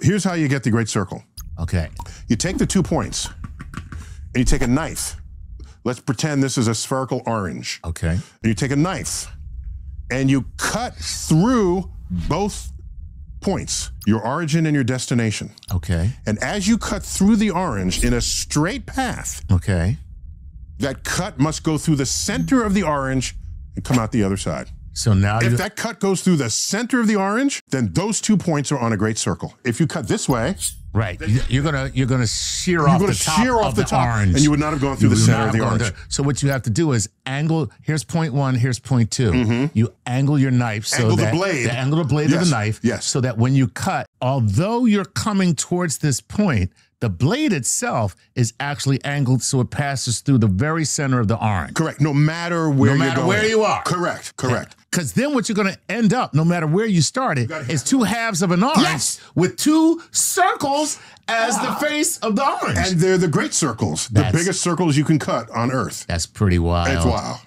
Here's how you get the great circle. Okay. You take the two points and you take a knife. Let's pretend this is a spherical orange. Okay. And you take a knife and you cut through both points, your origin and your destination. Okay. And as you cut through the orange in a straight path, Okay. that cut must go through the center of the orange and come out the other side. So now If that cut goes through the center of the orange, then those two points are on a great circle. If you cut this way, right. You- You're gonna you're gonna shear you're off going the to top shear off of the, top, orange. and you would not have gone through You the center of the orange. So what you have to do is angle. Here's point one. Here's point 2 mm-hmm. You angle your knife so. Angle the that blade. angle the blade of the knife. yes. So that when you cut, although you're coming towards this point, the blade itself is actually angled so it passes through the very center of the orange. Correct. No matter where No matter where you are. Correct. Correct. Because then what you're going to end up, no matter where you started, is two halves of an orange Yes. with two circles as the ah. face of the orange. And they're the great circles, the biggest circles you can cut on Earth. That's pretty wild. It's wow.